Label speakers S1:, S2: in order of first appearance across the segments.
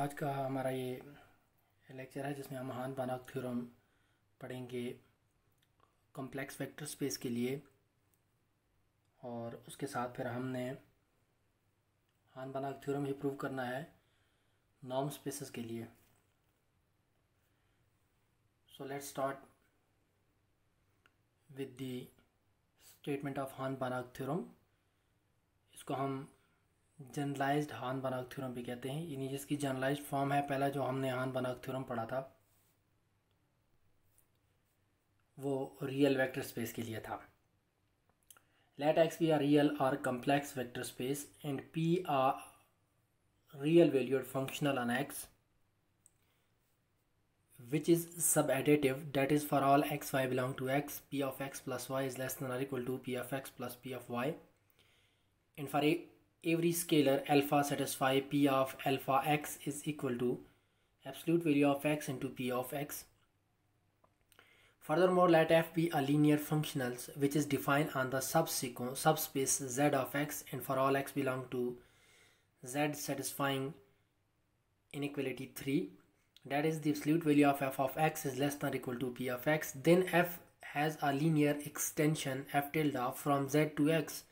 S1: आज का हमारा ये लेक्चर है, जिसमें हम हान बानाक थ्योरम पढ़ेंगे कॉम्प्लेक्स वेक्टर स्पेस के लिए। और उसके साथ फिर हमने हान बानाक थ्योरम ही प्रूव करना है नॉर्म स्पेसेस के लिए। So let's start with the statement of Hahn Banach theorem इसको हम जनरलाइज्ड हान बनाक थ्योरम भी कहते हैं। यानी जिसकी जनरलाइज्ड फॉर्म है, पहला जो हमने हान बनाक थ्योरम पढ़ा था, वो रियल वेक्टर स्पेस के लिए था। Let x be or real or complex vector space and p are real valued functional on x is subadditive that is for all x y belong to x p of x plus y is less than or equal to p of x plus p of y and for a every scalar alpha satisfy p of alpha x is equal to absolute value of x into p of x. Furthermore, let f be a linear functionals which is defined on the subspace z of x and for all x belong to z satisfying inequality 3 that is the absolute value of f of x is less than or equal to p of x. Then f has a linear extension f tilde from z to x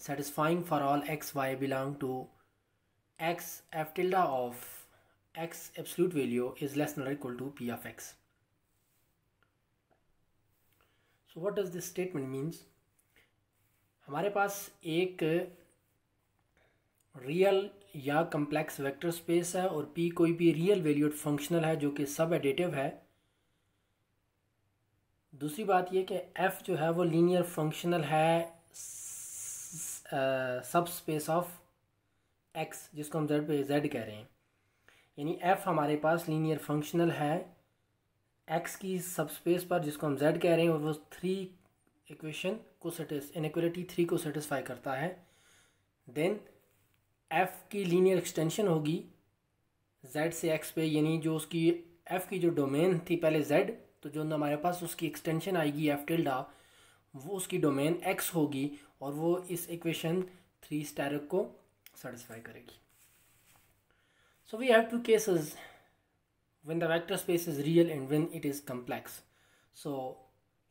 S1: satisfying for all x y belong to x f tilde of x absolute value is less than or equal to p of x. So what does this statement means? हमारे पास एक real या complex vector space है और p कोई भी real valued functional है जो कि सब एडिटिव है दूसरी बात ये कि f जो है वो लीनियर फंक्शनल है सब स्पेस ऑफ़ एक्स जिसको हम जेड पे जेड कह रहे हैं। यानी एफ़ हमारे पास लीनियर फंक्शनल है। एक्स की सब स्पेस पर जिसको हम जेड कह रहे हैं और वो थ्री इक्वेशन को सेटिस इनक्वलिटी थ्री को सेटिस्फाई करता है। देन एफ़ की लीनियर एक्सटेंशन होगी जेड से एक्स पे। यानी जो उसकी एफ़ की जो डोमेन थी पहले जेड तो जो हमारे पास उसकी एक्सटेंशन आएगी एफ़ टिल्डा वो उसकी डोमेन एक्स होगी। और वो इस इक्वेशन थ्री स्टेरक को सेटिस्फाई करेगी। So we have two cases when the vector space is real and when it is complex so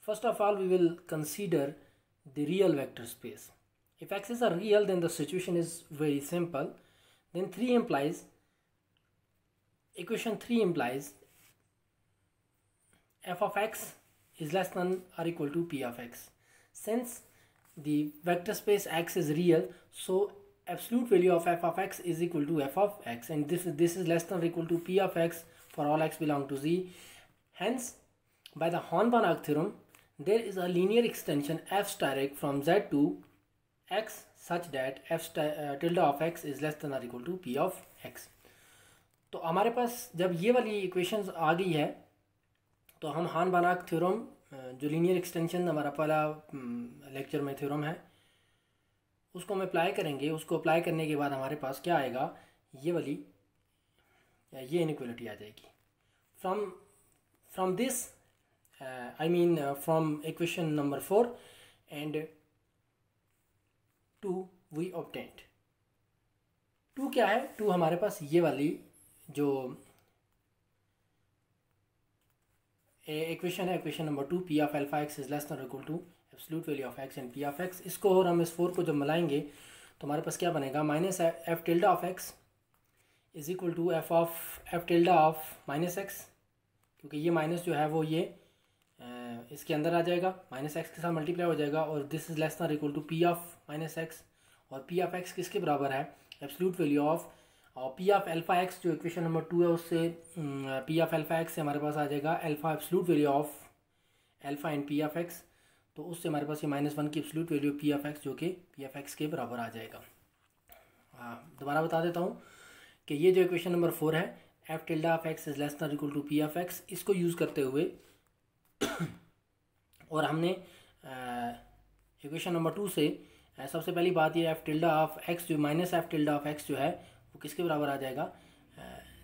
S1: first of all we will consider the real vector space if x is are real then the situation is very simple then three implies equation three implies f of x is less than or equal to p of x. Since the vector space x is real so absolute value of f of x is equal to f of x and this is this is less than or equal to p of x for all x belong to z hence by the Horn-Banach theorem there is a linear extension f star from z to x such that f uh, tilde of x is less than or equal to p of x तो हमारे पास जब ये वाली equations आ गई है तो हम Hahn Banach theorem जो लीनियर एक्सटेंशन हमारा पहला लेक्चर में थ्योरम है, उसको हम अप्लाई करेंगे, उसको अप्लाई करने के बाद हमारे पास क्या आएगा? ये वाली, ये इनक्वलिटी आ जाएगी। From from this I mean from equation number four and two we obtained two क्या है? टू हमारे पास ये वाली जो इक्वेशन है equation number two p of alpha x is less than equal to absolute value of x and p of x इसको और हम इस फोर को जब मिलाएँगे तो हमारे पास क्या बनेगा? Minus f tilde of x is equal to f of f tilde of minus x क्योंकि ये माइनस जो है वो ये इसके अंदर आ जाएगा। माइनस एक्स के साथ मल्टीप्लाई हो जाएगा और this is less than equal to p of minus x और पी ऑफ़ एक्स किसके बराबर है? एब्सोल्यूट वैल्यू ऑफ़ और पी ऑफ़ एल्फा एक्स जो इक्वेशन नंबर टू है, उससे पी ऑफ़ एल्फा एक्स से हमारे पास आ जाएगा alpha absolute value of alpha and p of x तो उससे हमारे पास ये माइनस वन की absolute value p of x जो कि पी ऑफ़ एक्स के बराबर आ जाएगा। दोबारा बता देता हूँ कि ये जो इक्वेशन नंबर फोर है f tilde of x is less than equal to p of x इसको यूज़ करते हुए और हमने इक्वेशन नंबर टू से सबसे पहली बात ये एफ़ टिल्डा ऑफ़ एक्स जो minus f tilde of x जो है वो किसके बराबर आ जाएगा?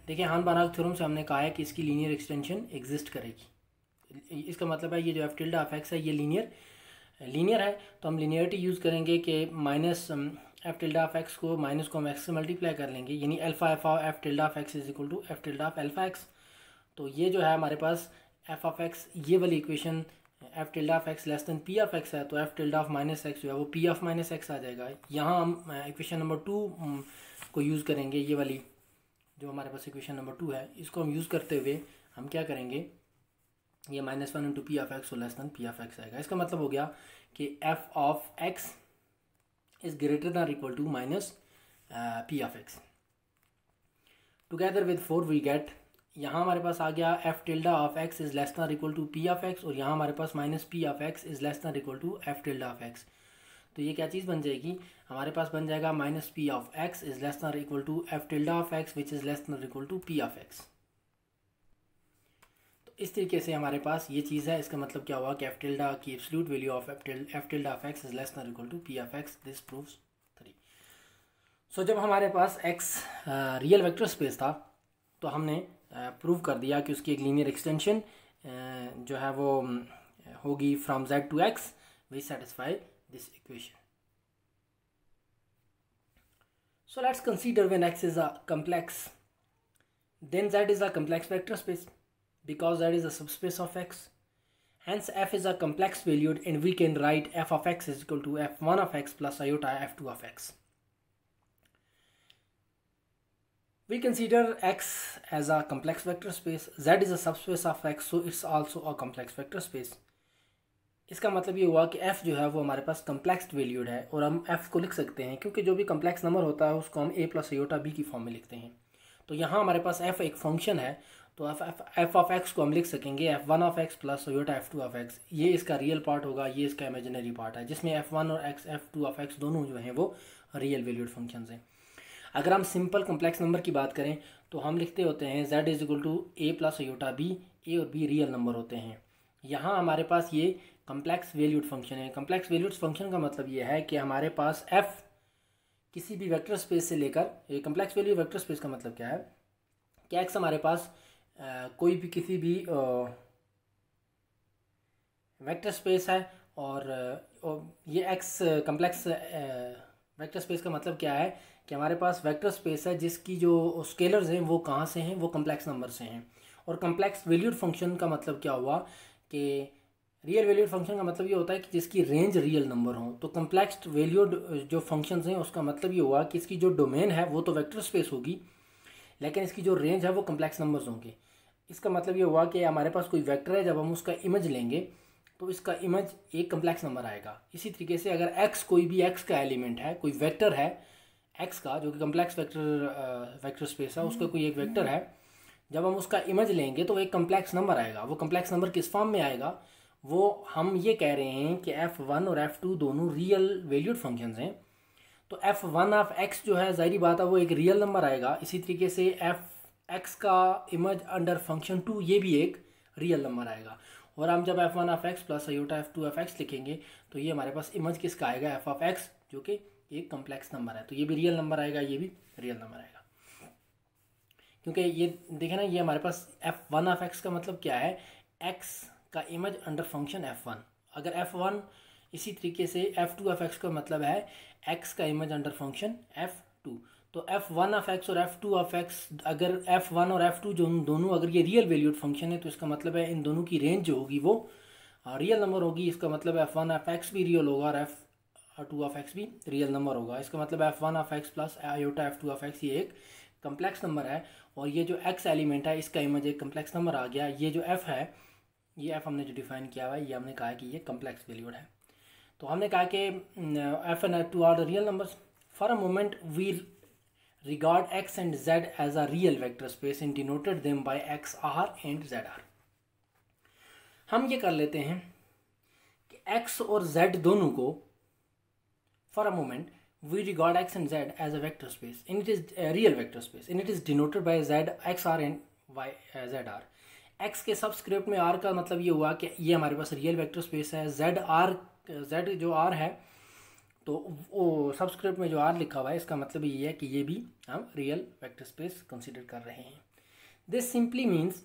S1: देखिए, हान बानाक थ्योरम से हमने कहा है कि इसकी लीनियर एक्सटेंशन एग्जिस्ट करेगी। इसका मतलब है, ये जो एफ़ टिल्डा ऑफ़ एक्स है, ये लीनियर लीनियर है। तो हम लीनियरिटी यूज़ करेंगे कि minus f tilde of x को माइनस को हम एक्स से मल्टीप्लाई कर लेंगे। यानी alpha f f tilde of x is equal to f tilde of alpha x तो ये जो है हमारे पास एफ़ ऑफ़ एक्स ये वाली equation f tilde of x less than p of x है तो f tilde of minus x जो है वो पी ऑफ़ माइनस एक्स आ जाएगा। यहाँ हम इक्वेशन नंबर टू को यूज़ करेंगे, ये वाली जो हमारे पास इक्वेशन नंबर टू है, इसको हम यूज़ करते हुए हम क्या करेंगे? ये minus one into p of x less than p of x आएगा। इसका मतलब हो गया कि f of x is greater than equal to minus p of x together with four we get यहाँ हमारे पास आ गया f tilde of x is less than equal to p of x और यहाँ हमारे पास minus p of x is less than equal to f tilde of x तो ये क्या चीज़ बन जाएगी? हमारे पास बन जाएगा minus p of x is less than equal to f tilde of x which is less than equal to p of x तो इस तरीके से हमारे पास ये चीज़ है। इसका मतलब क्या हुआ कि एफ़ टिल्डा की absolute value of f tilde of x is less than equal to p of x this proves three so जब हमारे पास एक्स रियल वेक्टर स्पेस था तो हमने प्रूव कर दिया कि उसकी एक लीनियर एक्सटेंशन जो है वो होगी from z to x we satisfy this equation. So let's consider when x is a complex, then z is a complex vector space because that is a subspace of x. Hence f is a complex valued and we can write f of x is equal to f1 of x plus iota f2 of x. We consider x as a complex vector space, z is a subspace of x so it's also a complex vector space. इसका मतलब ये हुआ कि f जो है वो हमारे पास complex valued है और हम f को लिख सकते हैं, क्योंकि जो भी कम्प्लेक्स नंबर होता है उसको हम a प्लस योटा बी की फॉर्म में लिखते हैं। तो यहाँ हमारे पास f एक फ़ंक्शन है तो एफ़ एफ़ ऑफ़ एक्स को हम लिख सकेंगे f one of x plus iota f two of x ये इसका रियल पार्ट होगा, ये इसका इमेजिनरी पार्ट है, जिसमें एफ़ वन और x f two of x दोनों जो हैं वो रियल वैल्यूड फ़ंक्शन हैं। अगर हम सिंपल कम्प्लेक्स नंबर की बात करें तो हम लिखते होते हैं z is equal to a plus iota b a और बी रियल नंबर होते हैं। यहाँ हमारे पास ये कम्प्लेक्स वैल्यूड फ़ंक्शन है। कम्प्लेक्स वैल्यूड फ़ंक्शन का मतलब ये है कि हमारे पास एफ़ किसी भी वेक्टर स्पेस से लेकर ये कम्प्लेक्स वैल्यू वेक्टर स्पेस का मतलब क्या है? कि एक्स हमारे पास आ, कोई भी किसी भी वेक्टर स्पेस है और, ये एक्स कम्प्लेक्स वेक्टर स्पेस का मतलब क्या है? कि हमारे पास वेक्टर स्पेस है जिसकी जो स्केलर्स हैं वो कहाँ से हैं? वो कम्प्लेक्स नंबर से हैं। और कम्प्लेक्स वैल्यूड फ़ंक्शन का मतलब क्या हुआ? कि रियल वैल्यूड फ़ंक्शन का मतलब ये होता है कि जिसकी रेंज रियल नंबर हो। तो कम्प्लेक्स वैल्यूड जो फ़ंक्शन हैं, उसका मतलब ये हुआ कि इसकी जो डोमेन है, वो तो वेक्टर स्पेस होगी, लेकिन इसकी जो रेंज है, वो कम्प्लेक्स नंबर्स होंगे। इसका मतलब ये हुआ कि हमारे पास कोई वेक्टर है, जब हम उसका इमेज लेंगे तो इसका इमेज एक कम्प्लेक्स नंबर आएगा। इसी तरीके से अगर एक्स कोई भी एक्स का एलिमेंट है, कोई वेक्टर है एक्स का, जो कि कम्प्लेक्स वेक्टर वेक्टर स्पेस है, उसका कोई एक वेक्टर है, जब हम उसका इमेज लेंगे तो एक कम्प्लेक्स नंबर आएगा। वो कम्प्लेक्स नंबर किस फॉर्म में आएगा? वो हम ये कह रहे हैं कि एफ़ वन और एफ़ टू दोनों रियल वैल्यूड फ़ंक्शंस हैं। तो एफ़ वन ऑफ़ एक्स जो है, जाहरी बात है, वो एक रियल नंबर आएगा। इसी तरीके से एफ़ एक्स का इमेज अंडर फ़ंक्शन टू ये भी एक रियल नंबर आएगा। और हम जब f one of x plus iota f two f x लिखेंगे तो ये हमारे पास इमेज किसका आएगा? एफ़ ऑफ़ एक्स जो कि एक कम्प्लेक्स नंबर है। तो ये भी रियल नंबर आएगा, ये भी रियल नंबर आएगा। क्योंकि ये, देखे ना, ये हमारे पास एफ़ वन ऑफ़ एक्स का मतलब क्या है? एक्स का image under function f one अगर एफ़ वन इसी तरीके से एफ़ टू एफ़ एक्स का मतलब है एक्स का image under function f two तो एफ़ वन ऑफ़ एक्स और एफ़ टू ऑफ़ एक्स अगर एफ़ वन और एफ़ टू जो दोनों, अगर ये रियल वैल्यूड फ़ंक्शन है तो इसका मतलब है इन दोनों की रेंज जो होगी वो रियल नंबर होगी। इसका मतलब एफ़ वन एफ़ एक्स भी रियल होगा और एफ़ टू ऑफ़ एक्स भी रियल नंबर होगा। इसका मतलब f one of x plus iota f two of x ये एक कम्प्लेक्स नंबर है। और ये जो एक्स एलिमेंट है, इसका इमेज एक कम्प्लेक्स नंबर आ गया। ये जो एफ़ है ये एफ़ हमने जो डिफाइन किया हुआ है ये हमने कहा कि ये कम्प्लेक्स वैल्यूड है। तो हमने कहा कि f and two are the real numbers for a moment we regard x and z as a real vector space in denoted them by x r and z r हम ये कर लेते हैं कि एक्स और जेड दोनों को for a moment, we regard x and z a vector space and it is a real vector space and it is denoted by z x r and y uh, z r. x के subscript में R का मतलब ये हुआ कि ये हमारे पास रियल वेक्टर स्पेस है जेड आर जेड जो आर है तो वो सबस्क्रिप्ट में जो आर लिखा हुआ है, इसका मतलब ये है कि ये भी हम रियल वेक्टर स्पेस कंसिडर कर रहे हैं। This simply means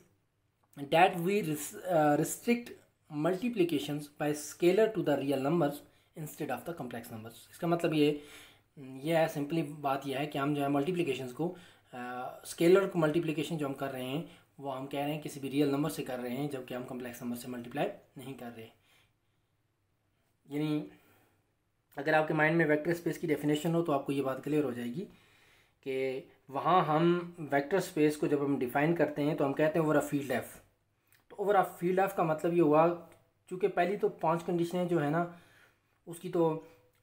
S1: that we restrict multiplication multiplications scalar to the real numbers instead of the complex numbers इसका मतलब ये ये है सिंपली बात यह है कि हम जो है मल्टीप्लीकेशन को स्केलर को मल्टीप्लिकेशन जो हम कर रहे हैं वो हम कह रहे हैं किसी भी रियल नंबर से कर रहे हैं, जबकि हम कम्प्लेक्स नंबर से मल्टीप्लाई नहीं कर रहे। यानी, अगर आपके माइंड में वेक्टर स्पेस की डेफिनेशन हो तो आपको ये बात क्लियर हो जाएगी कि वहाँ हम वेक्टर स्पेस को जब हम डिफ़ाइन करते हैं तो हम कहते हैं ओवर अ फ़ील्ड एफ़ तो ओवर अ फ़ील्ड एफ़ का मतलब ये हुआ, चूँकि पहली तो पाँच कंडीशनें जो है ना, उसकी तो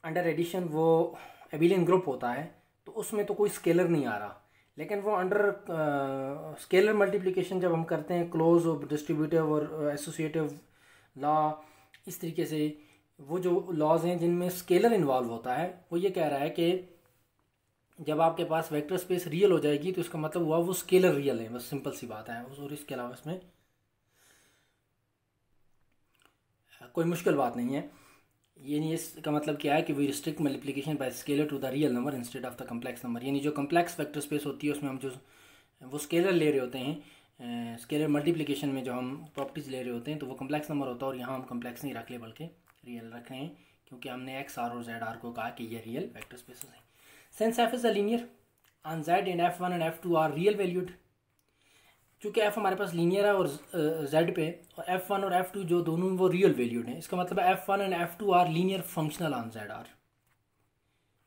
S1: अंडर एडिशन वो एबिलियन ग्रुप होता है तो उसमें तो कोई स्केलर नहीं आ रहा। लेकिन वो अंडर स्केलर मल्टीप्लिकेशन जब हम करते हैं क्लोज और डिस्ट्रीब्यूटिव और एसोसिएटिव लॉ इस तरीके से वो जो लॉज हैं जिनमें स्केलर इन्वॉल्व होता है, वो ये कह रहा है कि जब आपके पास वेक्टर स्पेस रियल हो जाएगी तो इसका मतलब हुआ वो स्केलर रियल है, बस सिंपल सी बात है। और इसके अलावा इसमें कोई मुश्किल बात नहीं है। ये नहीं इसका मतलब क्या है कि we restrict multiplication by scalar to the real number instead of the complex number यानी जो कम्प्लेक्स वेक्टर स्पेस होती है, उसमें हम जो वो स्केलर ले रहे होते हैं स्केलर मल्टीप्लिकेशन में जो हम प्रॉपर्टीज़ ले रहे होते हैं तो वो कम्प्लेक्स नंबर होता है और यहाँ हम कम्प्लेक्स नहीं रख ले बल्कि रियल रख रहे हैं, क्योंकि हमने एक्स आर और जेड आर को कहा कि ये रियल वेक्टर स्पेसेस हैं। Sense f is a linear on z and f one and f two are real valued चूँकि एफ़ हमारे पास लीनियर है और जेड पे, और एफ़ वन और एफ़ टू जो दोनों वो रियल वैल्यूड हैं इसका मतलब f one and f two are linear functional on z r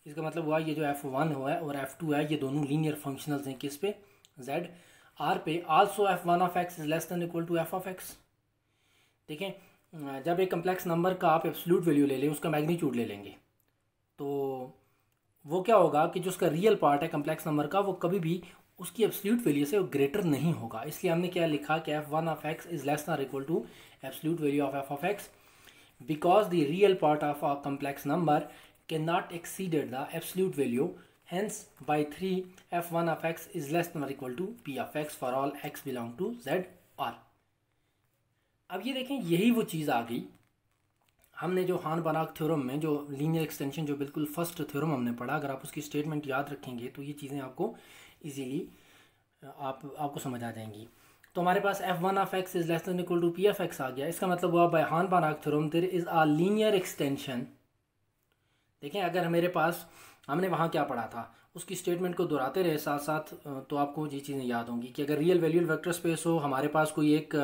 S1: इसका मतलब हुआ ये जो एफ़ वन हुआ है और एफ़ टू है, ये दोनों लीनियर फंक्शनल्स हैं किस पे? जेड आर पे। Also f one of x is less than equal to f of x देखें, जब एक कम्प्लेक्स नंबर का आप एब्सोल्यूट वैल्यू ले लें, उसका मैग्नीट्यूड ले लेंगे तो वो क्या होगा कि जो उसका रियल पार्ट है कम्प्लेक्स नंबर का, वो कभी भी उसकी एब्सोल्यूट वैल्यू से वो ग्रेटर नहीं होगा। इसलिए हमने क्या लिखा कि f one of x is less nor equal to absolute value of f of x because the real part of a complex number can not exceeded the absolute value hence by three f one of x is less nor equal to p of x for all x belong to z r अब ये देखें, यही वो चीज़ आ गई। हमने जो हान Banach theorem में जो लीनियर एक्सटेंशन जो बिल्कुल फ़र्स्ट थ्योरम हमने पढ़ा, अगर आप उसकी स्टेटमेंट याद रखेंगे तो ये चीज़ें आपको इजीली, आप, आपको समझ आ जाएँगी। तो हमारे पास f one of x is less than equal to p f x आ गया। इसका मतलब हुआ by Hahn Banach theorem there is a linear extension देखें, अगर मेरे पास, हमने वहाँ क्या पढ़ा था? उसकी स्टेटमेंट को दोहराते रहे साथ साथ तो आपको ये चीज़ें याद होंगी कि अगर रियल वैल्यू वेक्टर स्पेस हो, हमारे पास कोई एक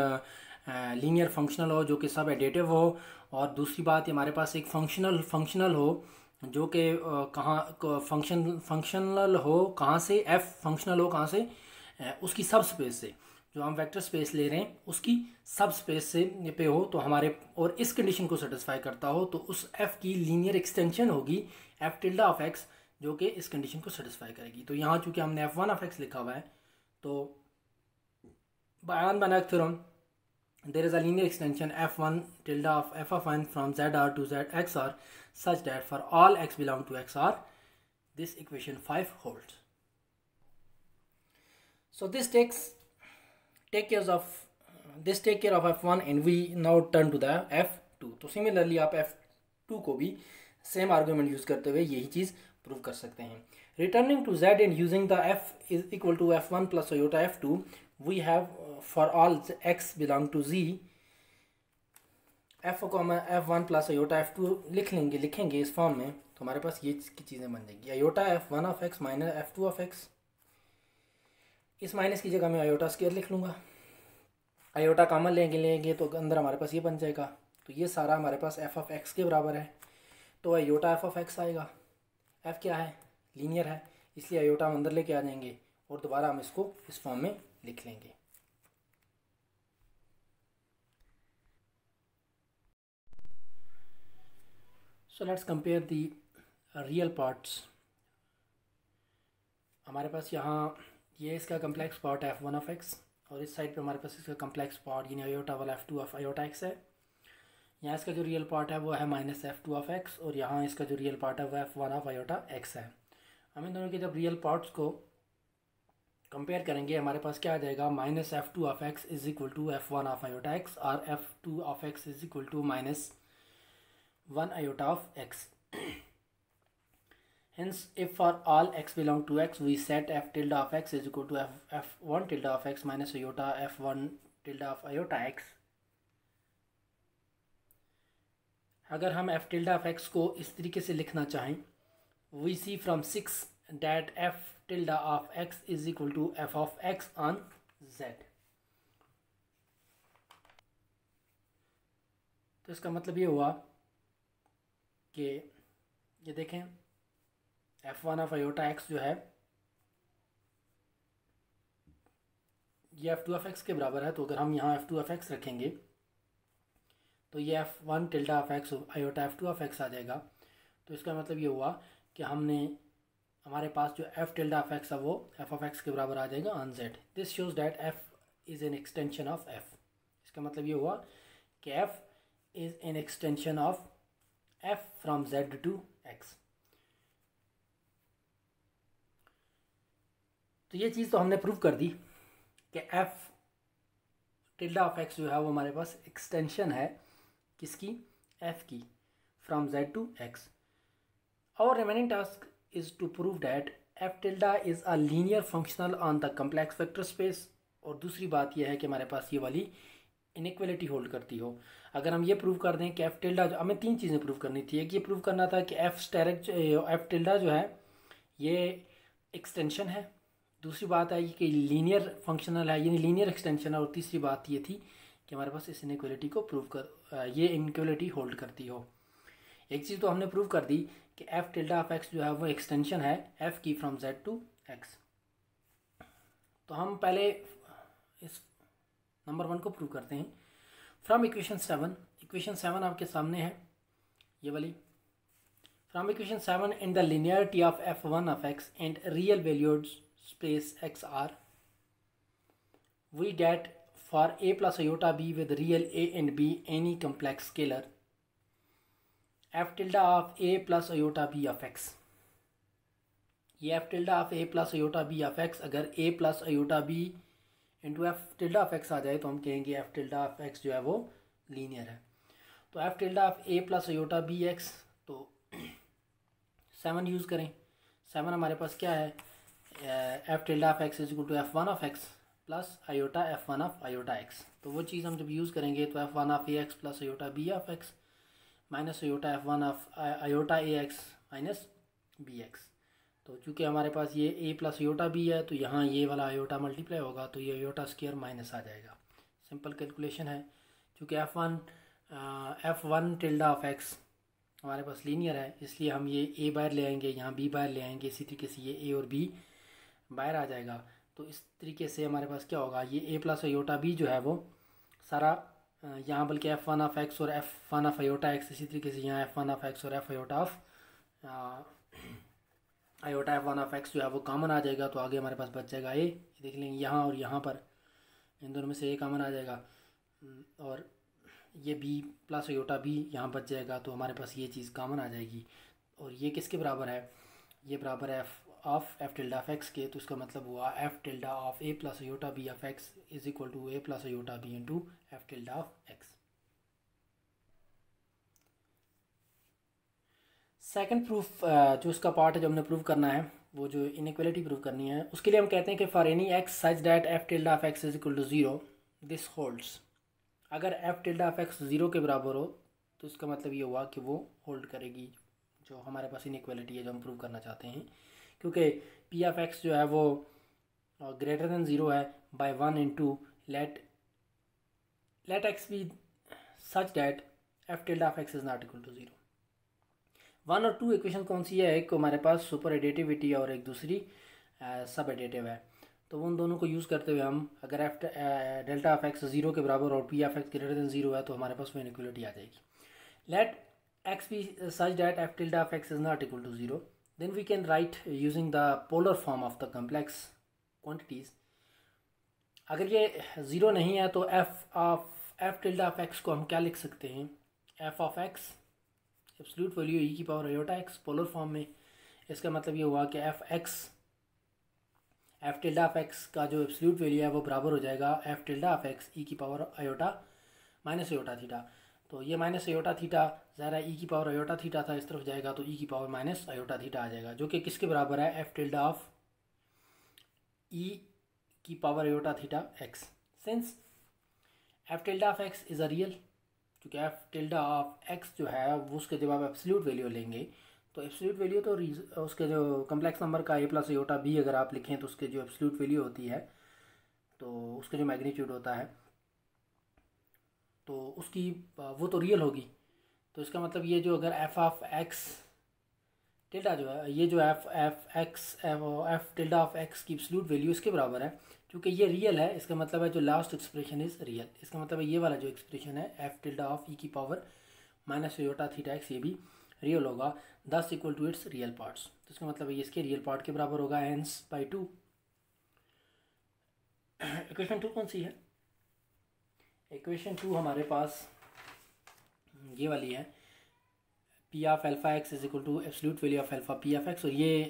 S1: लीनियर फंक्शनल हो जो कि सब एडेटिव हो, और दूसरी बात, हमारे पास एक फंक्शनल फंक्शनल हो जो कि कहाँ फ़ंक्शन फंक्शनल हो, कहाँ से एफ़ फंक्शनल हो, कहाँ से उसकी सब स्पेस से। जो हम वेक्टर स्पेस ले रहे हैं, उसकी सब स्पेस से पे हो तो हमारे, और इस कंडीशन को सेटिस्फाई करता हो तो उस एफ़ की लीनियर एक्सटेंशन होगी एफ़ टिल्डा ऑफ़ एक्स जो कि इस कंडीशन को सेटिस्फाई करेगी। तो यहाँ चूँकि हमने एफ़ वन ऑफ़ एक्स लिखा हुआ है तो Hahn Banach theorem there is a linear extension f1 tilde of f of n from zr to zxr such that for all x belong to xr this equation 5 holds so this takes take care of this take care of f1 and we now turn to the f2 तो similarly आप f2 को भी same argument use करते हुए यही चीज prove कर सकते हैं returning to z and using the f is equal to f1 plus iota f2 we have for all x belong to z. F को हम f one plus iota f two लिख लेंगे, लिखेंगे इस फॉर्म में तो हमारे पास ये की चीज़ें बन जाएँगी। Iota f one of x minus f two of x इस माइनस की जगह मैं अयोटा स्केयर लिख लूँगा। अयोटा कामन लेंगे लेंगे तो अंदर हमारे पास ये बन जाएगा। तो ये सारा हमारे पास एफ़ ऑफ़ एक्स के बराबर है। तो अयोटा एफ़ ऑफ़ एक्स आएगा। एफ़ क्या है? लीनियर है। इसलिए अयोटा हम अंदर लेके आ जाएँगे और दोबारा हम इसको इस फॉर्म में लिख लेंगे। So let's compare the real parts हमारे पास यहाँ ये इसका कम्प्लेक्स पार्ट है एफ़ वन ऑफ़ एक्स और इस साइड पे हमारे पास इसका कम्प्लेक्स पार्ट यानी अयोटा वाला f two of iota x है। यहाँ इसका जो रियल पार्ट है वो है minus f two of x और यहाँ इसका जो रियल पार्ट है वो f one of iota x है। हम इन दोनों के जब रियल पार्ट्स को कंपेयर करेंगे, हमारे पास क्या आ जाएगा? Minus f two of x is equal to f one of iota x और f two of x is equal to minus one iota of x hence if for all x belong to x we set f tilde of x is equal to f f1 tilde of x minus iota f1 tilde of iota x अगर हम f tilde of x को इस तरीके से लिखना चाहें we see from 6 that f tilde of x is equal to f of x on z तो इसका मतलब ये हुआ कि ये देखें f one of iota x जो है, ये एफ़ टू एफ़ एक्स के बराबर है तो अगर हम यहाँ एफ़ टू एफ़ एक्स रखेंगे तो ये f one tilde of x iota f two of x आ जाएगा। तो इसका मतलब ये हुआ कि हमने, हमारे पास जो एफ़ टिल्डा ऑफ़ एक्स है, वो एफ़ ऑफ़ एक्स के बराबर आ जाएगा on z this shows that f is an extension of f इसका मतलब ये हुआ कि f is an extension of f from z to x तो ये चीज़ तो हमने प्रूव कर दी कि एफ़ टिल्डा ऑफ़ एक्स जो है वो हमारे पास एक्सटेंशन है किसकी? एफ़ की फ्रॉम जेड टू एक्स और remaining task is to prove that f tilde is a linear functional on the complex vector space और दूसरी बात यह है कि हमारे पास ये वाली इनक्वलिटी होल्ड करती हो। अगर हम ये प्रूव कर दें कि एफ़ टिल्डा जो हमें तीन चीज़ें प्रूव करनी थी। एक ये प्रूव करना था कि एफ़ स्टेरिक एफ़ टिल्डा जो है, ये एक्सटेंशन है। दूसरी बात है कि लीनियर फंक्शनल है, यानी लीनियर एक्सटेंशन है, और तीसरी बात ये थी कि हमारे पास इस इनक्वलिटी को प्रूव कर, ये इनक्वलिटी होल्ड करती हो। एक चीज़ तो हमने प्रूव कर दी कि एफ़ टिल्डा ऑफ़ एक्स जो है, वो एक्सटेंशन है एफ़ की फ्रॉम जेड टू एक्स तो हम पहले इस नंबर वन को प्रूव करते हैं। From equation seven equation seven आपके सामने है। ये वाली। From equation seven in the linearity of f one of x and real valued space x r, we get for a plus iota b with real a and b any complex scalar, f tilde of a plus iota b of x. ये f tilde of a plus iota b of x, अगर a plus iota b into f tilde of x आ जाए तो हम कहेंगे F tilde of x जो है वो linear है। तो f tilde of a plus iota b x तो सेवन यूज़ करें। सेवन हमारे पास क्या है? F tilde of x is equal to f one of x plus iota f one of iota x तो वो चीज़ हम जब यूज़ करेंगे तो f one of a x plus iota b of x minus iota f one of iota a x minus b x तो चूँकि हमारे पास ये ए प्लस अयोटा बी है तो यहाँ ये वाला अयोटा मल्टीप्लाई होगा तो ये अयोटा स्केयर माइनस आ जाएगा। सिंपल कैलकुलेशन है। चूँकि f one f one tilde of x हमारे पास लीनियर है, इसलिए हम ये ए बाहर ले आएँगे, यहाँ बी बाहर ले आएँगे, इसी तरीके से ये ए और बी बाहर आ जाएगा। तो इस तरीके से हमारे पास क्या होगा, ये ए प्लस अयोटा बी जो है वो सारा यहाँ बल्कि एफ़ वन ऑफ़ एक्स और f one of iota x इसी तरीके से यहाँ एफ़ वन ऑफ़ एक्स और f iota of iota f one of x जो है वो कॉमन आ जाएगा तो आगे हमारे पास बच जाएगा ए देख लेंगे यहाँ और यहाँ पर। इन दोनों में से ए कॉमन आ जाएगा। और ये बी प्लस अयोटा बी यहाँ बच जाएगा तो हमारे पास ये चीज़ कॉमन आ जाएगी। और ये किसके बराबर है? ये बराबर है f of f tilde of x के तो उसका मतलब हुआ f tilde of a plus iota b of x is equal to a plus iota b into f tilde of x second proof जो उसका पार्ट है जो हमने प्रूव करना है, वो जो इनक्वलिटी प्रूव करनी है, उसके लिए हम कहते हैं कि for any x such that f tilde of x is equal to zero this holds अगर f tilde of x zero के बराबर हो तो इसका मतलब ये हुआ कि वो होल्ड करेगी, जो हमारे पास इनक्वलिटी है, जो हम प्रूव करना चाहते हैं। क्योंकि पी ऑफ़ एक्स जो है वो ग्रेटर देन ज़ीरो है by one in two let let x be such that f tilde of x is not equal to zero one और टू इक्वेशन कौन सी है? एक को हमारे पास सुपर एडेटिविटी और एक दूसरी सब एडेटिव है। तो उन दोनों को यूज़ करते हुए हम अगर f delta of x zero के बराबर और p f x greater than zero है तो हमारे पास वो इनक्वलिटी आ जाएगी। Let x be such that f tilde of x is not equal to zero then we can write using the polar form of the complex quantities अगर ये ज़ीरो नहीं है तो f of f tilde of x को हम क्या लिख सकते हैं? F of x absolute value e की power iota x polar form में। इसका मतलब ये हुआ कि f x f tilde of x का जो एब्सोल्यूट वैल्यू है वो बराबर हो जाएगा f tilde of x e की power iota minus iota theta तो ये माइनस अयोटा थीटा ज़रा ई की पावर अयोटा थीटा था, इस तरफ़ जाएगा तो ई की पावर माइनस अयोटा थीटा आ जाएगा, जो कि किसके बराबर है? एफ़ टिल्डा ऑफ़ ई की power iota theta x since f tilde of x is a real क्योंकि एफ़ टिल्डा ऑफ़ एक्स जो है उसके जब आप एब्सोल्यूट वैल्यू लेंगे। तो एब्सोल्यूट वैल्यू तो उसके जो कम्प्लेक्स नंबर का ए प्लस एटा बी अगर आप लिखें तो उसके जो एब्सोल्यूट वैल्यू होती है तो उसका जो मैग्नीट्यूड होता है तो उसकी, वो तो रियल होगी। तो इसका मतलब ये जो अगर एफ़ ऑफ़ एक्स टिल्डा जो है, ये जो f f x f f tilde of x की एब्सोल्यूट वैल्यू इसके बराबर है, क्योंकि ये रियल है, इसका मतलब है जो लास्ट एक्सप्रेशन इज़ रियल इसका मतलब है ये वाला जो एक्सप्रेशन है एफ़ टिल्डा ऑफ़ ई की power minus iota theta x ये भी रियल होगा. This equal to its real parts तो इसका मतलब है इसके रियल पार्ट के बराबर होगा hence by two equation two कौन सी है? इक्वेशन टू हमारे पास ये वाली है. P of alpha x is equal to absolute value of alpha p of x और ये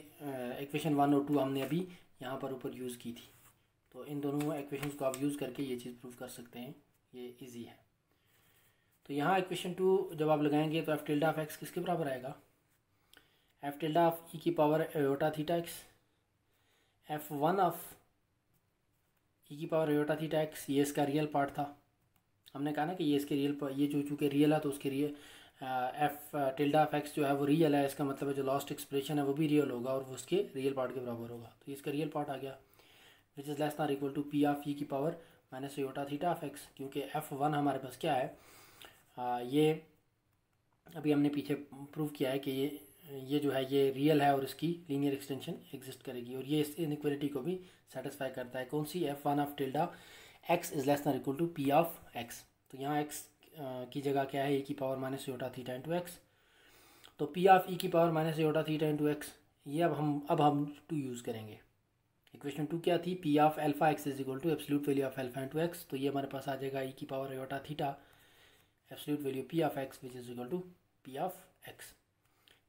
S1: इक्वेशन वन और टू हमने अभी यहाँ पर ऊपर यूज़ की थी। तो इन दोनों इक्वेशन को आप यूज़ करके ये चीज़ प्रूव कर सकते हैं। ये इजी है। तो यहाँ इक्वेशन टू जब आप लगाएँगे तो एफ़ टिल्डा ऑफ़ एक्स किसके बराबर आएगा? एफ़ टिल्डा ऑफ़ ई की power iota theta x f one of e की पावर एयोटा थीटा एक्स ये इसका रियल पार्ट था। हमने कहा ना कि ये इसके रियल ये जो चूँकि रियल है तो उसके real f tilde of x जो है वो रियल है इसका मतलब है जो लास्ट एक्सप्रेशन है वो भी रियल होगा और वो उसके रियल पार्ट के बराबर होगा। तो इसका रियल पार्ट आ गया which is less not equal to p of e की power minus iota theta of x क्योंकि एफ़ वन हमारे पास क्या है? आ, ये अभी हमने पीछे प्रूव किया है कि ये ये जो है ये रियल है और इसकी लीनियर एक्सटेंशन एग्जिस्ट करेगी और ये इस इनक्वलिटी को भी सेटिस्फाई करता है। कौन सी? F one of tilde x is less not equal to p of x तो यहाँ एक्स की जगह क्या है? ए की power minus iota theta into x तो पी ऑफ़ ई की power minus iota theta into x ये अब हम अब हम टू यूज़ करेंगे। इक्वेशन टू क्या थी? P of alpha x is equal to absolute value of alpha into x तो ये हमारे पास आ जाएगा ई e की power iota theta absolute value p of x which is equal to p of x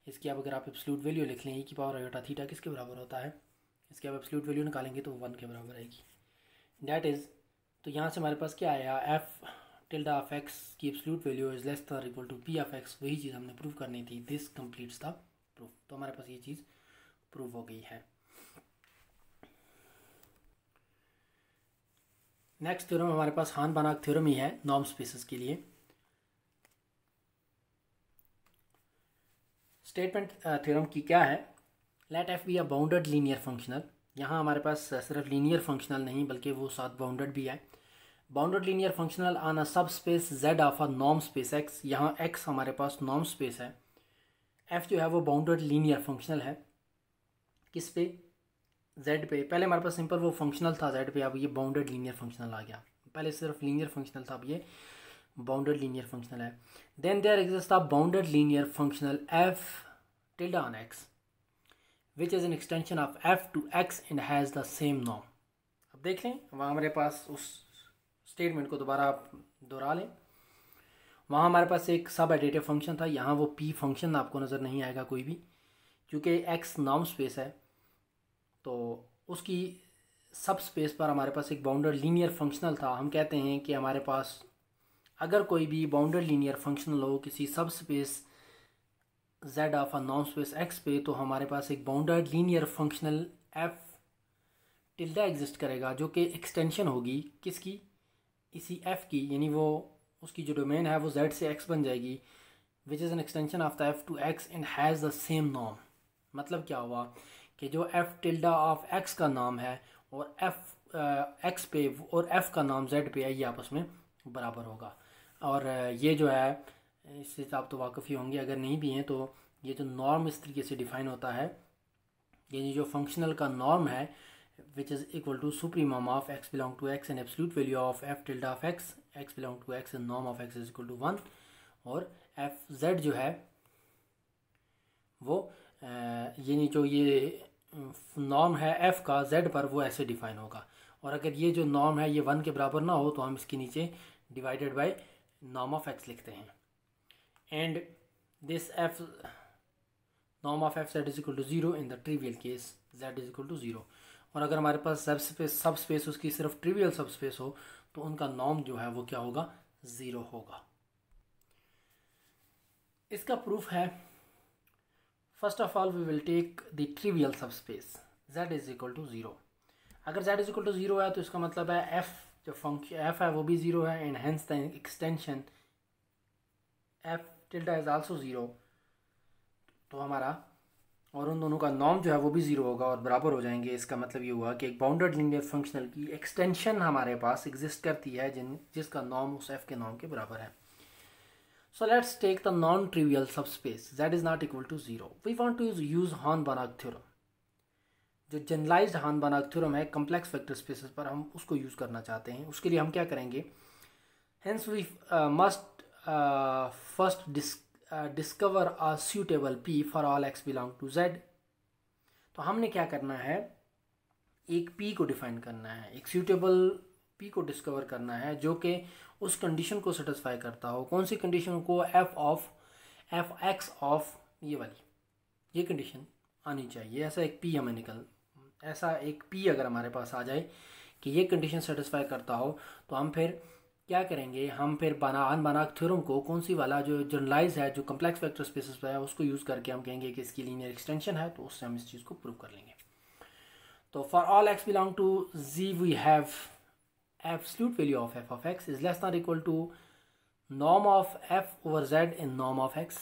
S1: इसकी अब अगर आप एब्सोल्यूट वैल्यू लिख लें ई e की पावर एटा थीटा किसके बराबर होता है? इसकी आप एब्सोल्यूट वैल्यू निकालेंगे तो वन के बराबर आएगी। डैट इज़ तो यहाँ से हमारे पास क्या आया? एफ़ टिल्डा ऑफ़ एक्स की absolute value is less than equal to p of x वही चीज़ हमने प्रूव करनी थी। दिस कंप्लीट्स द प्रूफ तो हमारे पास ये चीज़ प्रूव हो गई है। नेक्स्ट थ्योरम हमारे पास हान बनाक थ्योरम ही है नॉर्म स्पेसेस के लिए। स्टेटमेंट थ्योरम की क्या है? Let f be a bounded linear functional यहाँ हमारे पास सिर्फ़ लीनियर फंक्शनल नहीं, बल्कि वो साथ बाउंडेड भी है। Bounded linear functional on a subspace Z of a norm space X यहाँ एक्स हमारे पास नॉर्म स्पेस है। एफ़ जो है वो बाउंडेड लीनियर फंक्शनल है। किस पे? जेड पे। पहले हमारे पास सिंपल वो फंक्शनल था जेड पे, अब ये बाउंडेड लीनियर फंक्शनल आ गया। पहले सिर्फ़ लीनियर फंक्शनल था, अब ये बाउंडेड लीनियर फंक्शनल है। Then there exist a bounded linear functional f tilde on x which is an extension of f to x and has the same नॉम अब देख लें वहाँ हमारे पास उस स्टेटमेंट को दोबारा आप दोहरा लें। वहाँ हमारे पास एक सब एडिटिव फ़ंक्शन था, यहाँ वो पी फ़ंक्शन आपको नज़र नहीं आएगा कोई भी, क्योंकि एक्स नॉम स्पेस है तो उसकी सब स्पेस पर हमारे पास एक बाउंडर लीनियर फंक्शनल था। हम कहते हैं कि हमारे पास अगर कोई भी बाउंडर लीनियर फंक्शनल हो, किसी subspace Z of a नॉन स्पेस एक्स पे तो हमारे पास एक bounded linear functional f tilde exist करेगा, जो कि एक्सटेंशन होगी। किसकी? इसी एफ़ की, यानी वो, उसकी जो डोमेन है, वो जेड से एक्स बन जाएगी which is an extension of the f to x and has the same नॉम मतलब क्या हुआ कि जो एफ़ टिल्डा ऑफ़ एक्स का नाम है, और एफ़ एक्स पे, और एफ़ का नाम जेड पे है, ये आपस में बराबर होगा। और ये जो है, इससे आप तो वाकफ़ी होंगे, अगर नहीं भी हैं तो ये जो नॉर्म इस तरीके से डिफ़ाइन होता है, यानी जो फंक्शनल का नॉर्म है which is equal to supremum of x belong to x and absolute value of f tilde of x x belong to x and norm of x is equal to one और f z जो है, वो यानी जो ये norm है F का Z पर वो ऐसे डिफाइन होगा। और अगर ये जो नॉर्म है ये वन के बराबर ना हो तो हम इसके नीचे divided by norm of x लिखते हैं। And this f norm of f z is equal to zero in the trivial case z is equal to zero और अगर हमारे पास सब स्पेस सब स्पेस उसकी सिर्फ़ ट्रिवियल सब स्पेस हो तो उनका नॉर्म जो है वो क्या होगा? ज़ीरो होगा। इसका प्रूफ है first of all we will take the trivial subspace z is equal to zero अगर z is equal to zero है तो इसका मतलब है एफ़ जो फ़ंक्शन एफ़ है वो भी ज़ीरो है and hence the extension f tilde is also zero तो हमारा और उन दोनों का नॉम जो है वो भी ज़ीरो होगा और बराबर हो जाएँगे। इसका मतलब ये हुआ कि एक बाउंडेड लीनियर फंक्शनल की एक्सटेंशन हमारे पास एग्जिस्ट करती है, जिन, जिसका नॉम उस एफ़ के नॉम के बराबर है। So let's take the non trivial subspace that is not equal to zero we want to use Hahn Banach theorem जो जनरलाइज हान बनाग थ्योरम है कम्प्लेक्स फैक्टर स्पेसिस पर हम उसको यूज़ करना चाहते हैं। उसके लिए हम क्या करेंगे? Hence we must first disc discover a suitable p for all x belong to z तो हमने क्या करना है? एक पी को डिफाइन करना है। एक सूटेबल पी को डिस्कवर करना है, जो कि उस कंडीशन को सेटिस्फाई करता हो। कौन सी कंडीशन को? F of f x of ये वाली। ये कंडीशन आनी चाहिए। ऐसा एक पी हमें निकल, ऐसा एक पी अगर हमारे पास आ जाए कि ये कंडीशन सेटिस्फाई करता हो तो हम फिर क्या करेंगे? हम फिर बनान बनाक थ्योरम को कौन सी वाला जो जर्नलाइज है, जो कम्प्लेक्स फैक्टर स्पेसिस है, उसको यूज़ करके हम कहेंगे कि इसकी लीनियर एक्सटेंशन है तो उससे हम इस चीज़ को प्रूव कर लेंगे। तो for all x belong to g we have absolute value of f of x is less not equal to norm of f over z in norm of x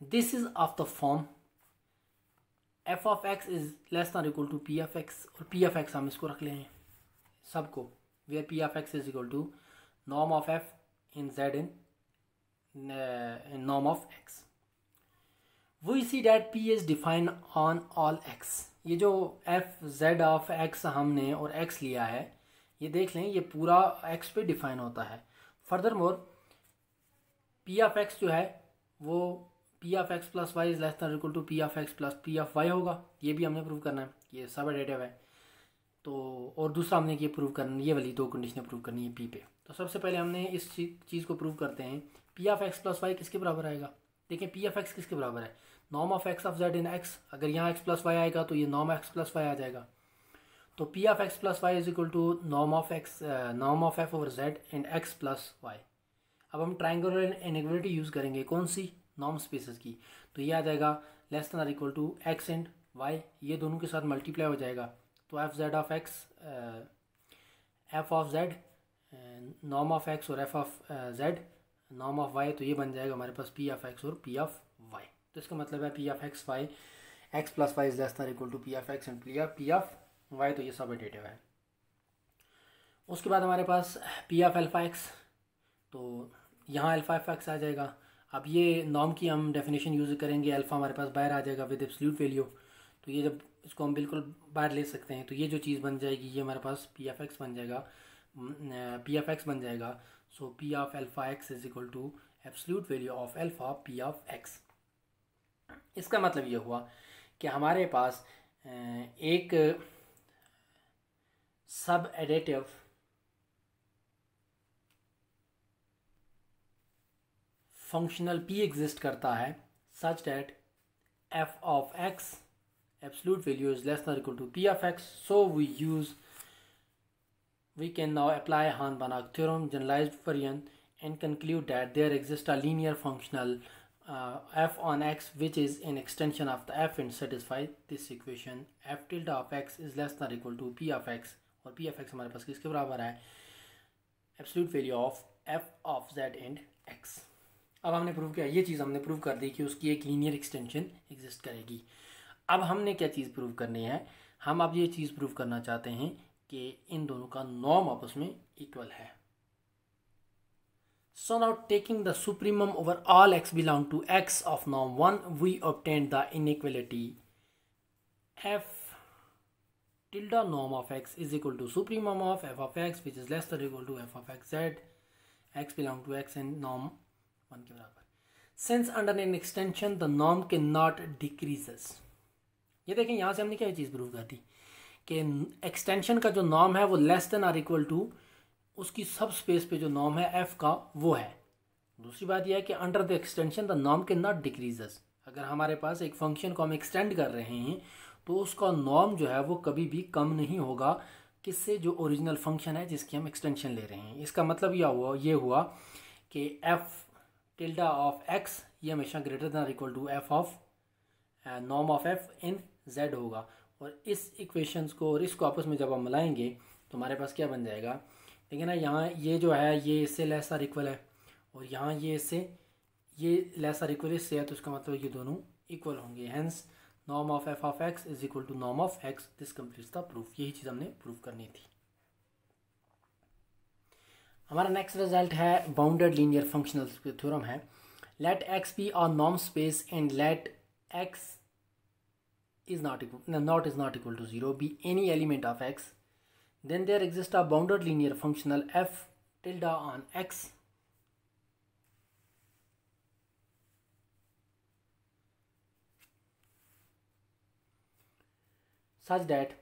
S1: this is of the form f of x is less not equal to p f x और p f x हम इसको रख लें सबको। Where p of x is equal to norm of f in z in, uh, in norm of x. We see that p is defined on all x. ये जो f z of x हमने और x लिया है ये देख लें ये पूरा x पे डिफाइन होता है। Furthermore p of x जो है वो p of x plus y is less than equal to p of x plus p of y होगा। ये भी हमने प्रूव करना है। ये सब एडेटिव है। तो और दूसरा हमने ये प्रूव करना, ये वाली दो कंडीशनें प्रूव करनी है पी पे। तो सबसे पहले हमने इस चीज़ को प्रूव करते हैं। P of x plus y किसके बराबर आएगा? देखिए पी ऑफ़ एक्स किसके बराबर है? नॉम of x of Z in x अगर यहाँ एक्स प्लस वाई आएगा तो ये नॉम एक्स प्लस वाई आ जाएगा। तो p of x plus Y is equal to नॉम ऑफ़ एक्स नॉम of f over Z and x plus Y अब हम ट्राइंगुलर इनएक्विलिटी यूज़ करेंगे कौन सी? नॉम स्पेसिस की। तो ये आ जाएगा less than or equal to x and y ये दोनों के साथ मल्टीप्लाई हो जाएगा। तो f z of x f of z Nom of x और एफ़ ऑफ़ जेड नॉम ऑफ़ वाई तो ये बन जाएगा हमारे पास पी ऑफ़ एक्स और पी ऑफ़ वाई तो इसका मतलब है p of x y x plus y is less than equal to p of x and p p of y तो ये सब एडेटिव है. उसके बाद हमारे पास पी ऑफ़ एल्फा एक्स तो यहाँ एल्फा एफ़ एक्स आ जाएगा. अब ये नॉम की हम डेफिनेशन यूज़ करेंगे. अल्फ़ा हमारे पास बाहर आ जाएगा विद एब्सोल्यूट वैल्यू तो ये जब इसको हम बिल्कुल बाहर ले सकते हैं। तो ये जो चीज़ बन जाएगी, ये हमारे पास पी एफ़ एक्स बन जाएगा। पी एफ़ एक्स बन जाएगा। So p of alpha x is equal to absolute value of alpha p of x इसका मतलब ये हुआ कि हमारे पास एक सब एडेटिव फंक्शनल पी एग्जिस्ट करता है such that f of x absolute value is less than or equal to p of x so we use we can now apply Hahn-Banach theorem generalized variant and conclude that there exists a linear functional uh, f on x which is an extension of the f and satisfy this equation f tilde of x is less than or equal to p of x और p of x हमारे पास किसके बराबर है absolute value of f of z and x अब हमने prove किया ये चीज़ हमने प्रूव कर दी कि उसकी एक लीनियर एक्सटेंशन एग्जिस्ट करेगी अब हमने क्या चीज़ प्रूव करनी है? हम अब ये चीज़ प्रूव करना चाहते हैं कि इन दोनों का नॉम आपस में इक्वल है। So now taking the supreme over all x belong to x of Nom one we obtain the inequality F tilde Nom of x is equal to supreme of f of x which is less than equal to f of x Z x belong to x and Nom one के बराबर। Since under an extension the नॉम के not decreases ये देखें, यहाँ से हमने क्या चीज़ प्रूव कर दी कि एक्सटेंशन का जो नॉम है वो less than or equal to उसकी सब स्पेस पे जो नॉम है एफ़ का वो है। दूसरी बात यह है कि अंडर द एक्सटेंशन द नॉम के नॉट डिक्रीजेस अगर हमारे पास एक फ़ंक्शन को हम एक्सटेंड कर रहे हैं तो उसका नॉम जो है वो कभी भी कम नहीं होगा किससे? जो ओरिजिनल फ़ंक्शन है, जिसकी हम एक्सटेंशन ले रहे हैं। इसका मतलब यह हुआ, ये हुआ कि एफ़ टिल्डा ऑफ़ एक्स ये हमेशा greater than equal to f of Nom of f in z होगा। और इस इक्वेशंस को और इसको आपस में जब हम मिलाएँगे तो हमारे पास क्या बन जाएगा? देखिए ना, यहाँ ये जो है, ये इससे लेस आर इक्वल है। और यहाँ ये इससे, ये लेस आर इक्वल इससे है तो इसका मतलब ये दोनों इक्वल होंगे। Hence norm of f of x is equal to norm of x this completes the proof यही चीज़ हमने प्रूफ करनी थी। हमारा नेक्स्ट रिज़ल्ट है बाउंडेड लीनियर फंक्शनल थ्योरम है। Let x be a norm space and let x is not equal not is not equal to 0 be any element of x then there exists a bounded linear functional f tilde on x such that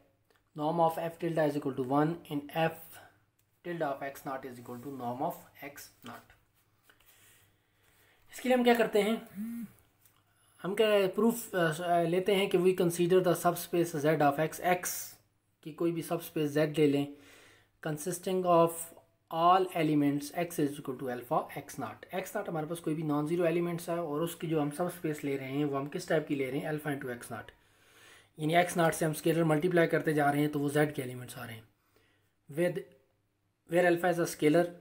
S1: norm of f tilde is equal to 1 and f tilde of x naught is equal to norm of x naught इसके लिए हम क्या करते हैं हम क्या proof लेते हैं कि we consider the subspace z of x x की कोई भी सब स्पेस जेड ले लें consisting of all elements x is equal to alpha x naught x naught हमारे पास कोई भी नॉन ज़ीरो एलिमेंट्स है और उसकी जो हम सब स्पेस ले रहे हैं, वो हम किस टाइप की ले रहे हैं? एल्फा इंटू एक्स नाट यानी एक्स नाट से हम स्केलर मल्टीप्लाई करते जा रहे हैं तो वो जेड के एलिमेंट्स आ रहे हैं। With where alpha is a scalar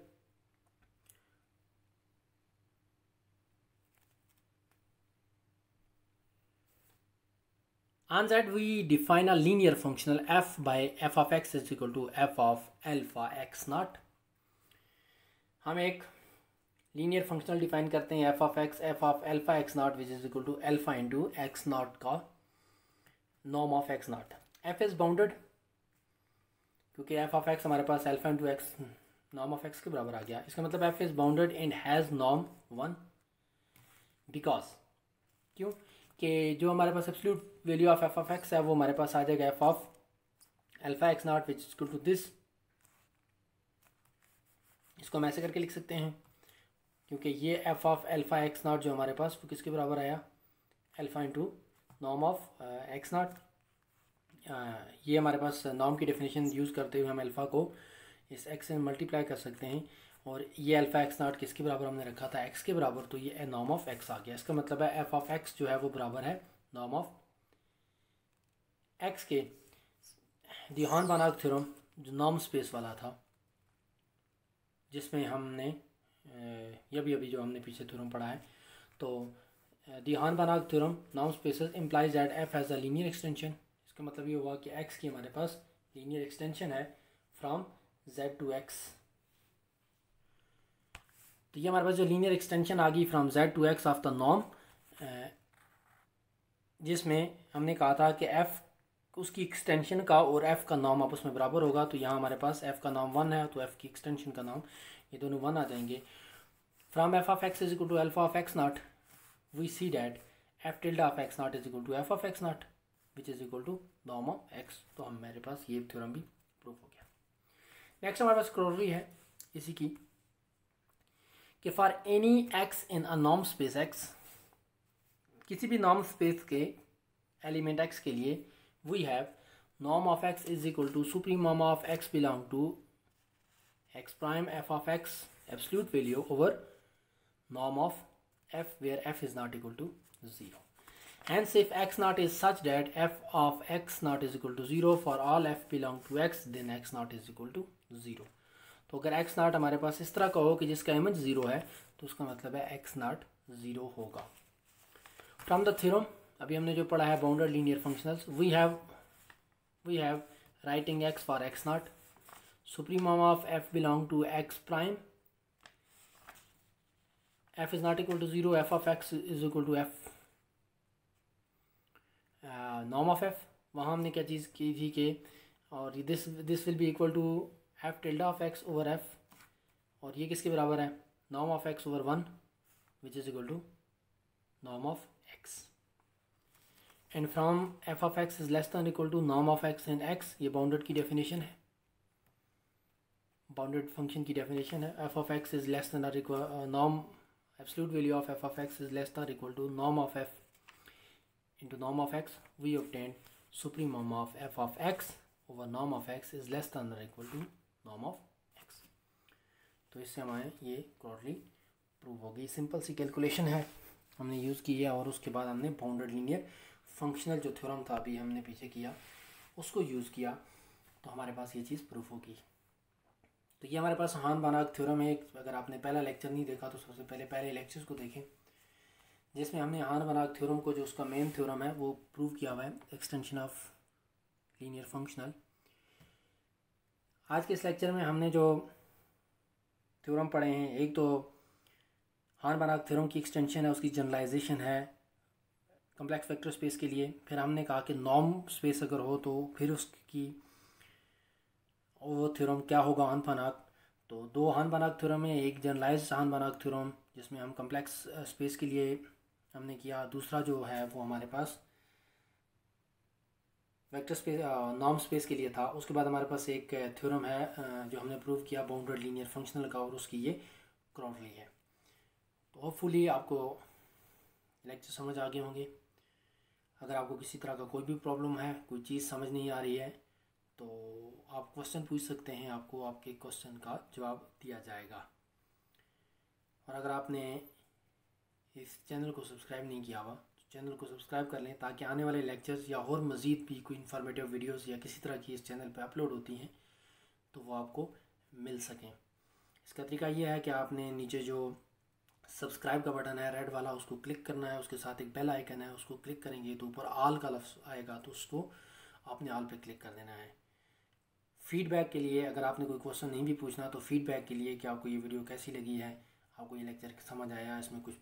S1: On that we define a linear functional f by f of x is equal to f of alpha x naught. हम एक लीनियर फंक्शनल डिफाइन करते हैं f of x f of alpha x naught which is equal to alpha into x naught का नॉम of x naught f is bounded क्योंकि f of x हमारे पास alpha into x नॉम of x के बराबर आ गया। इसका मतलब f is bounded and has Nom one because क्यों? कि जो हमारे पास absolute value of f of x है, वो हमारे पास आ जाएगा f of alpha x naught which equal to this इसको हम ऐसे करके लिख सकते हैं, क्योंकि ये f of alpha x naught जो हमारे पास, वो किसके बराबर आया? एल्फा इंटू नॉम ऑफ़ एक्स नॉट ये हमारे पास नॉम की डेफिनेशन यूज़ करते हुए हम अल्फ़ा को इस एक्स से मल्टीप्लाई कर सकते हैं। और ये अल्फ़ा एक्स नॉट किसके बराबर हमने रखा था? एक्स के बराबर तो ये नॉम ऑफ़ एक्स आ गया। इसका मतलब है एफ़ ऑफ़ एक्स जो है वो बराबर है नॉम ऑफ़ एक्स के। दिहान बानाग थ्योरम जो नॉम स्पेस वाला था, जिसमें हमने ये भी अभी जो हमने पीछे थ्योरम पढ़ा है तो the Hahn Banach theorem Nom spaces implies that f has a linear extension इसका मतलब ये हुआ कि एक्स की हमारे पास लीनियर एक्सटेंशन है फ्रॉम जेड टू एक्स तो ये हमारे पास जो लीनियर एक्सटेंशन आ गई from z to x of the नॉम जिसमें हमने कहा था कि एफ़ उसकी एक्सटेंशन का और एफ़ का नाम आपस में बराबर होगा तो यहाँ हमारे पास एफ़ का नाम वन है तो एफ़ की एक्सटेंशन का नाम ये दोनों वन आ जाएँगे। From f of x is equal to alpha of x naught we see that f tilde of x naught is equal to f of x naught which is equal to नॉम of x तो हम मेरे पास ये theorem भी next हमारे पास क्रोरी है, इसी की, कि for any x in a norm space x किसी भी नॉर्म स्पेस के एलिमेंट एक्स के लिए we have norm of x is equal to supreme norm of x belong to x prime f of x absolute value over norm of f where f is not equal to zero hence, if x naught is such that f of x naught is equal to 0 for all f belong to x, then x naught is equal to 0 तो अगर x naught हमारे पास इस तरह का हो कि जिसका image zero है तो उसका मतलब है एक्स नाट ज़ीरो होगा। फ्रॉम द थ्योरम अभी हमने जो पढ़ा है bounded linear functionals we have we have writing x for x naught supremum of f belong to x prime f is not equal to zero f of x is equal to f Nom of F वहाँ हमने क्या चीज़ की थी कि, और this this will be equal to f tilde of x over f और ये किसके बराबर है? नॉम of x over one which is equal to नॉम of x and from f of x is less than equal to नॉम of x and x ये bounded की definition है। बाउंडेड फ़ंक्शन की डेफिनेशन है। F of x is less than are Nom absolute value of f of x is less than equal to नॉम of F into norm of x. We obtain supremum of f of x over norm of x is less than or equal to नॉम of x तो इससे हमारे ये क्रॉडली prove हो गई simple सी calculation है। हमने यूज़ की है और उसके बाद हमने बाउंडेड लीनियर फंक्शनल जो थ्योरम था अभी हमने पीछे किया, उसको यूज़ किया। तो हमारे पास ये चीज़ प्रूफ होगी। तो ये हमारे पास हान बानाग थ्योरम है। अगर आपने पहला लेक्चर नहीं देखा तो सबसे पहले पहले लेक्चर्स को देखें। जिसमें हमने हान बनाग थ्योरम को, जो उसका मेन थ्योरम है, वो प्रूव किया हुआ है। एक्सटेंशन ऑफ़ लीनियर फंक्शनल आज के इस लेक्चर में हमने जो थ्योरम पढ़े हैं, एक तो हान बनाग थ्योरम की एक्सटेंशन है, उसकी जनरलाइजेशन है कम्प्लेक्स वेक्टर स्पेस के लिए। फिर हमने कहा कि नॉर्म स्पेस अगर हो तो फिर उसकी वो थ्योरम क्या होगा हान बनाग तो दो हान बनाग थ्योरम है, एक जनरलाइज हान बनाग थ्योरम जिसमें हम कम्प्लेक्स स्पेस के लिए हमने किया। दूसरा जो है वो हमारे पास वेक्टर स्पेस नॉर्म स्पेस के लिए था। उसके बाद हमारे पास एक थ्योरम है जो हमने प्रूव किया बाउंडेड लीनियर फंक्शनल का, और उसकी ये क्रॉडली है। तो होपफुली आपको लेक्चर समझ आ गए होंगे। अगर आपको किसी तरह का कोई भी प्रॉब्लम है, कोई चीज़ समझ नहीं आ रही है तो आप क्वेश्चन पूछ सकते हैं, आपको आपके क्वेश्चन का जवाब दिया जाएगा। और अगर आपने इस चैनल को सब्सक्राइब नहीं किया हुआ चैनल को सब्सक्राइब कर लें ताकि आने वाले लेक्चर्स या और मज़ीद भी कोई इन्फॉर्मेटिव वीडियोस या किसी तरह की इस चैनल पर अपलोड होती हैं तो वो आपको मिल सकें। इसका तरीका ये है कि आपने नीचे जो सब्सक्राइब का बटन है रेड वाला, उसको क्लिक करना है, उसके साथ एक बेल आइकन है, उसको क्लिक करेंगे तो ऊपर आल का लफ्ज़ आएगा तो उसको आपने आल पे क्लिक कर देना है। फीडबैक के लिए अगर आपने कोई क्वेश्चन नहीं भी पूछना तो फीडबैक के लिए कि आपको ये वीडियो कैसी लगी है, आपको ये लेक्चर समझ आया, इसमें कुछ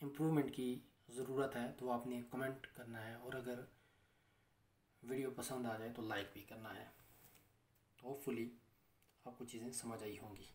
S1: इम्प्रूवमेंट की ज़रूरत है तो आपने कमेंट करना है और अगर वीडियो पसंद आ जाए तो लाइक भी करना है। होपफुली आपको चीज़ें समझ आई होंगी।